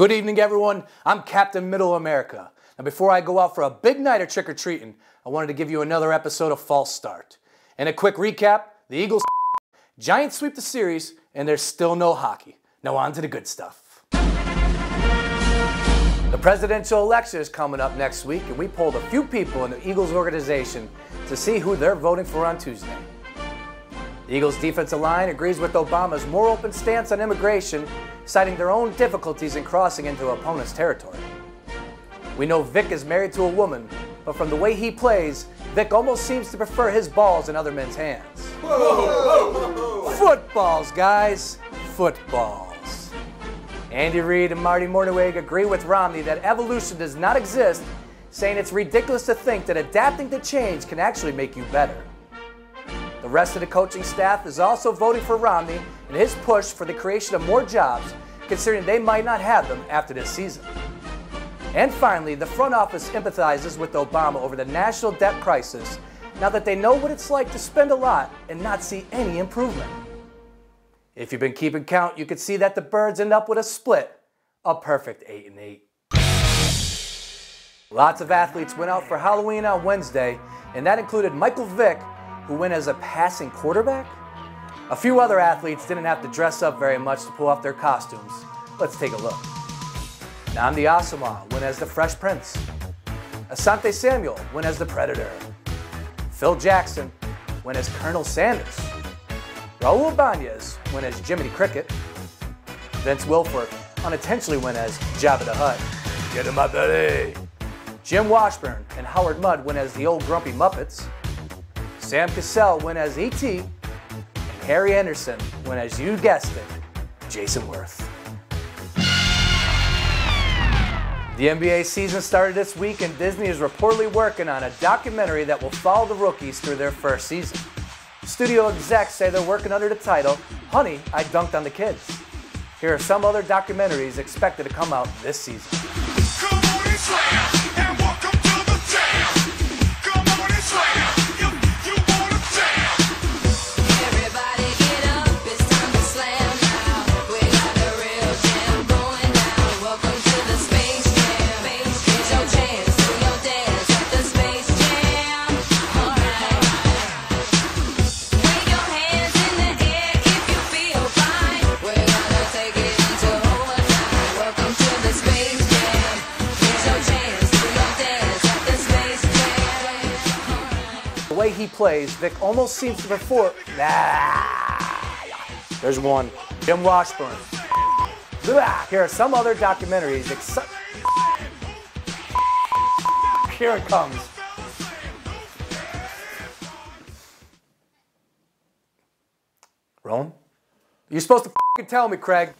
Good evening, everyone. I'm Captain Middle America. Now, before I go out for a big night of trick or treating, I wanted to give you another episode of False Start. And a quick recap the Eagles Giants sweep the series, and there's still no hockey. Now, on to the good stuff. The presidential election is coming up next week, and we polled a few people in the Eagles organization to see who they're voting for on Tuesday. The Eagles' defensive line agrees with Obama's more open stance on immigration, citing their own difficulties in crossing into opponents' territory. We know Vic is married to a woman, but from the way he plays, Vic almost seems to prefer his balls in other men's hands. Footballs, guys. Footballs. Andy Reid and Marty Mornhinweg agree with Romney that evolution does not exist, saying it's ridiculous to think that adapting to change can actually make you better. The rest of the coaching staff is also voting for Romney and his push for the creation of more jobs, considering they might not have them after this season. And finally, the front office empathizes with Obama over the national debt crisis now that they know what it's like to spend a lot and not see any improvement. If you've been keeping count, you could see that the Birds end up with a split, a perfect 8 and 8. Lots of athletes went out for Halloween on Wednesday, and that included Michael Vick, who went as a passing quarterback? A few other athletes didn't have to dress up very much to pull off their costumes. Let's take a look. Nnamdi Asomugha went as the Fresh Prince. Asante Samuel went as the Predator. Phil Jackson went as Colonel Sanders. Raul Ibanez went as Jiminy Cricket. Vince Wilfork unintentionally went as Jabba the Hutt. Get him out there. Jim Washburn and Howard Mudd went as the old grumpy Muppets. Sam Cassell went as E.T., Harry Anderson went as you guessed it, Jayson Werth. The NBA season started this week, and Disney is reportedly working on a documentary that will follow the rookies through their first season. Studio execs say they're working under the title Honey, I Dunked on the Kids. Here are some other documentaries expected to come out this season. Way he plays, Vic almost seems to prefer. Nah. There's one. Jim Washburn. Here are some other documentaries. Here it comes. Rolling? You're supposed to tell me, Craig.